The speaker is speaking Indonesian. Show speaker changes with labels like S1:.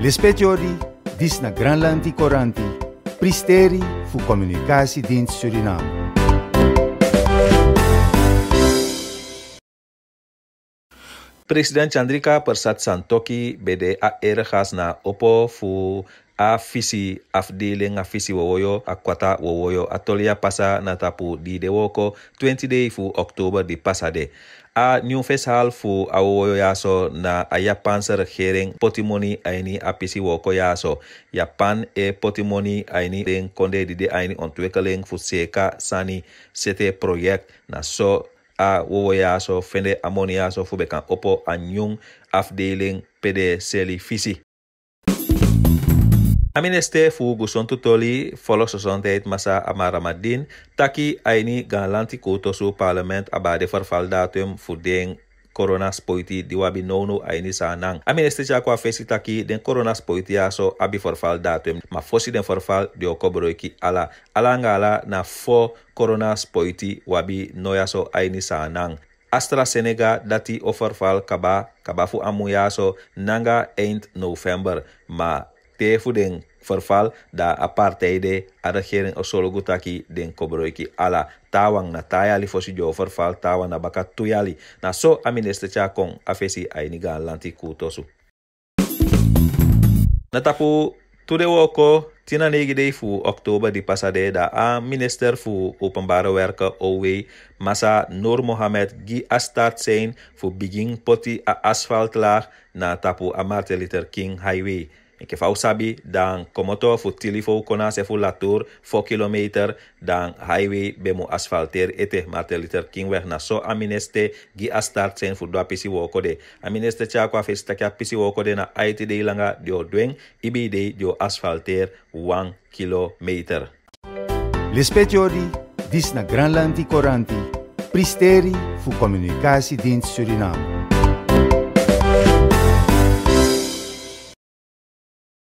S1: Lispetiori, dis na Granlandi Coranti, pristeri fu Dienst Suriname.
S2: President Chandrika Persat Santoki bede a na opo fu a fisi afdeling a fisi wowoyo a kwata wowoyo a pasa na tapu di de woko 20 day fu oktober di pasade. A new festival fu a wowoyo yaso na a Japanse regering potimoni aini a pisi woko yaso. Japan e potimoni aini den konde di de aini ontwikkeling fu seka sani sete project na so a wowo yaso fende amoni yaso fu kan opo a nyung afdeling pede seli fisi. A minister fu guson tutoli folo sosontijd masa amaramadin taki aini gan lanti koto su parlement abade farfal datum fu den corona spoiti di wabi nono sa nan. A minister cha kwa fesi taki den corona spoiti aso abi forfal datum ma fosi den forfal di okobroiki ala ala nga ala na fo corona spoiti wabi noyaso aini sanang. AstraZeneca dati offerval kaba kaba fu amuyaso nanga 8 November ma te fu den verval da apartheid a regering o solo gutaki den kobroiki ala. Tawang na tayali fosi jo tawang na baka tuyali. Na so a kong afesi aini ga lanti kutosu na tapu tude woko tina negi dei fu oktober di pasade da a minister fu openbare werken OW masa Noor Mohamed gi a start zijn fu begin poti a asfaltlaag na tapu a Martin King Highway que fau sabi dan komoto fu tili fo kona se fu latur fo kilometer dan highway bemu asfalter ete martel liter kingweg na so amineste gi a start sen fu do pisi woko de amineste cha kwa festa kya pisi woko de na aiti de langa dio dweng ibi de dio asfalter 1 kilometer
S1: Lispetiori, dis na Granlandi Coranti, pristeri fu Dienst Suriname.